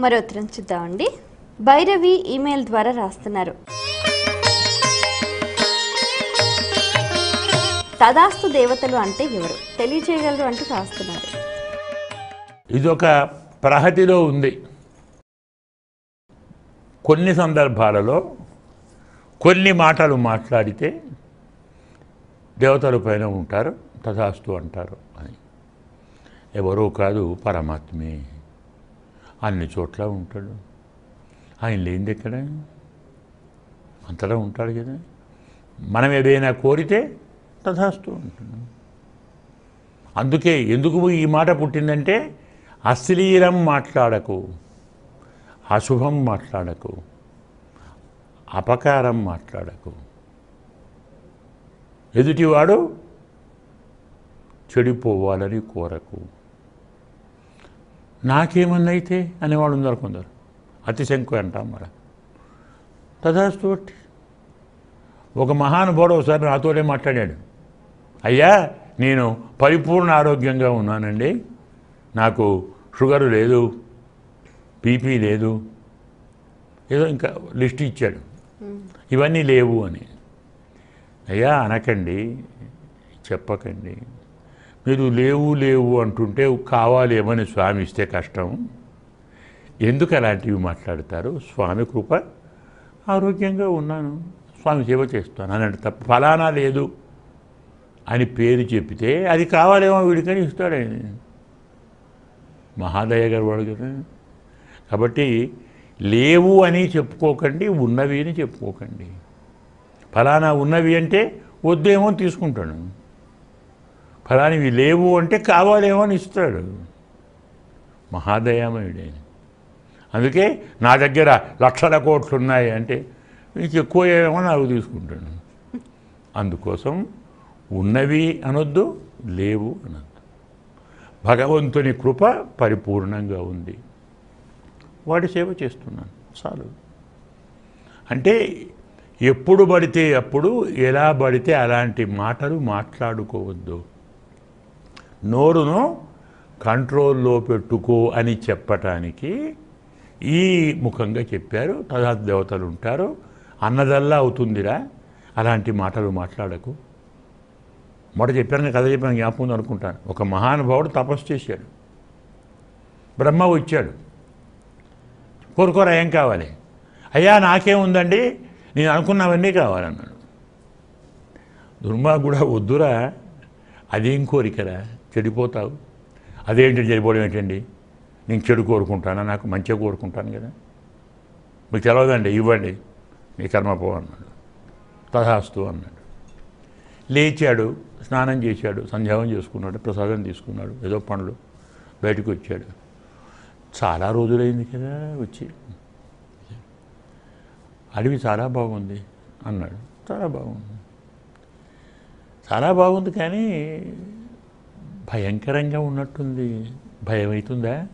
మరో ఉత్తరం చూద్దామండి. భైరవి ఈమెయిల్ ద్వారా రాస్తున్నారు. తదాస్తు దేవతలు అంటే ఎవరు? తెలియజేయగలరు అంటూ రాస్తున్నారు. ఇదొక ప్రహతిలో ఉంది. కొన్ని సందర్భాలలో కొన్ని మాటలు మాట్లాడితే దేవతల పైన ఉంటారు తథాస్తు అంటారు అని. ఎవరూ కాదు పరమాత్మే. అన్ని చోట్ల ఉంటాడు. ఆయన లేనిది ఎక్కడ? అంతటా ఉంటాడు కదా. మనం ఏదైనా కోరితే తథాస్తు అంటున్నాం అందుకే ఎందుకు ఈ మాట పుట్టిందంటే అశ్లీలం మాట్లాడకు అశుభం మాట్లాడకు అపకారం మాట్లాడకు. ఎదుటివాడు చెడిపోవాలని కోరకు. నాకేమన్నైతే అనేవాళ్ళు ఉన్నారు కొందరు. అతిశంకు అంటాం మరి. తదాస్తు ఒక మహానుభావుడు ఒకసారి నాతోనే మాట్లాడాడు. అయ్యా నేను పరిపూర్ణ ఆరోగ్యంగా ఉన్నానండి. నాకు షుగర్ లేదు బీపీ లేదు. ఏదో ఇంకా లిస్ట్ ఇచ్చాడు. ఇవన్నీ లేవు అని. అయ్యా అనకండి చెప్పకండి. మీరు లేవు లేవు అంటుంటే కావాలేమని స్వామి ఇస్తే కష్టం. ఎందుకు అలాంటివి మాట్లాడతారు? స్వామి కృప ఆరోగ్యంగా ఉన్నాను. స్వామి సేవ చేస్తాను. అని అంటే తప్ప ఫలానా లేదు అని పేరు చెప్తే అది కావాలేమో వీడికని ఇస్తాడు. ఆయన మహాదయ గారు వాడు కదా. కాబట్టి లేవు అని చెప్పుకోకండి ఉన్నవి అని చెప్పుకోకండి. ఫలానా ఉన్నవి అంటే వద్దేమో అని ఫలానివి లేవు అంటే కావాలేమో అని ఇస్తాడు. మహాదయామయుడే అందుకే నా దగ్గర లక్షల కోట్లు ఉన్నాయి అంటే నీకు ఎక్కువ ఏమో నాకు తీసుకుంటాను అందుకోసం ఉన్నవి అనొద్దు లేవు అనొద్దు. భగవంతుని కృప పరిపూర్ణంగా ఉంది. వాడి సేవ చేస్తున్నాను. చాలు. అంటే ఎప్పుడు పడితే అప్పుడు ఎలా పడితే అలాంటి మాటలు మాట్లాడుకోవద్దు. నోరును కంట్రోల్లో పెట్టుకో అని చెప్పటానికి ఈ ముఖంగా చెప్పారు. తదా దేవతలు ఉంటారు. అన్నదల్లా అవుతుందిరా. అలాంటి మాటలు మాట్లాడకు. మొట చెప్పాను కథ చెప్పాను జ్ఞాపకం అనుకుంటాను. ఒక మహానుభావుడు తపస్సు చేశాడు. బ్రహ్మ వచ్చాడు. కోరుకోరా ఏం కావాలి? అయ్యా నాకేముందండి నేను అనుకున్నవన్నీ కావాలన్నాడు. దుర్మార్గుడా వద్దురా. అదేం కోరికరా? చెడిపోతావు. అదేంటి చెడిపోవడం ఏంటండి? నేను చెడు కోరుకుంటాను? నాకు మంచిగా కోరుకుంటాను కదా. మీకు తెలవదండి ఇవ్వండి. మీ కర్మ పో అన్నాడు. తథాస్తు అన్నాడు. లేచాడు స్నానం చేశాడు సంధ్యావం చేసుకున్నాడు ప్రసాదం తీసుకున్నాడు ఏదో పనులు బయటకు వచ్చాడు. చాలా రోజులైంది కదా వచ్చి. అడవి చాలా బాగుంది అన్నాడు. చాలా బాగుంది. చాలా బాగుంది కానీ భయంకరంగా ఉన్నట్టుంది. భయం అవుతుందా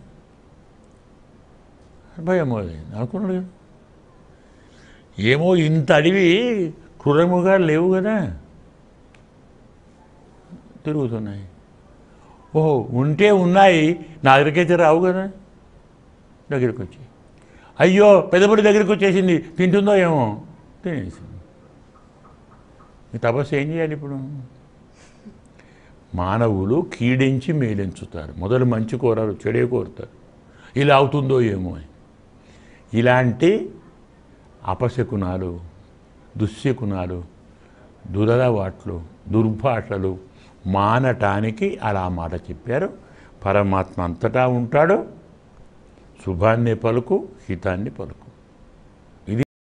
భయం అది. అనుకున్నాడు కదా. ఏమో ఇంత అడివి క్రూరముగా లేవు కదా. తిరుగుతున్నాయి. ఓహో ఉంటే ఉన్నాయి. నా దగ్గరికైతే రావు కదా. దగ్గరికి వచ్చి అయ్యో పెద్దపడి దగ్గరికి వచ్చేసింది తింటుందో ఏమో? తినేసింది. తపస్సు ఏం చేయాలి ఇప్పుడు? మానవులు కీడించి మేలించుతారు. మొదలు మంచి కోరారు చెడే కోరుతారు. ఇలా అవుతుందో ఏమో ఇలాంటి అపశకునాలు దుశ్శకునాలు దురలవాట్లు దుర్భాషలు మానటానికి అలా మాట చెప్పారు. పరమాత్మ అంతటా ఉంటాడు. శుభాన్ని పలుకు హితాన్ని పలుకు.